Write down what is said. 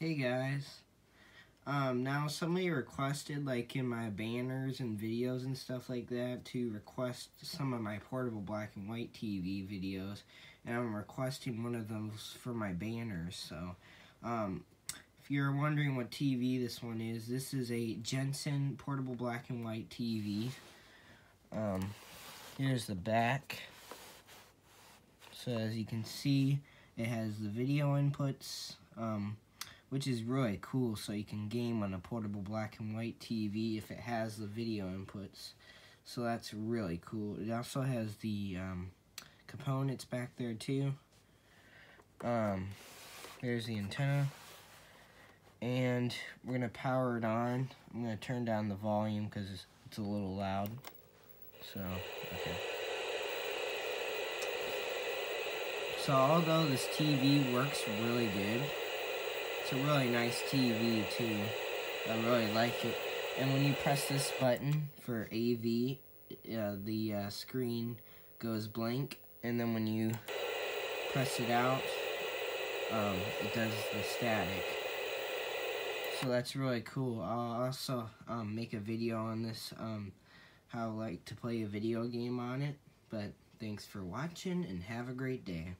Hey guys. Um, now somebody requested, like in my banners and videos and stuff like that, to request some of my portable black and white TV videos, and I'm requesting one of those for my banners. So, um, if you're wondering what TV this one is, this is a Jensen portable black and white TV. Um, here's the back. So as you can see, it has the video inputs. Um, which is really cool so you can game on a portable black and white TV if it has the video inputs. So that's really cool. It also has the um, components back there too. Um, there's the antenna. And we're gonna power it on. I'm gonna turn down the volume because it's a little loud. So okay. So although this TV works really good it's a really nice TV too. I really like it. And when you press this button for AV, uh, the uh, screen goes blank. And then when you press it out, um, it does the static. So that's really cool. I'll also um, make a video on this, um, how I like to play a video game on it. But thanks for watching and have a great day.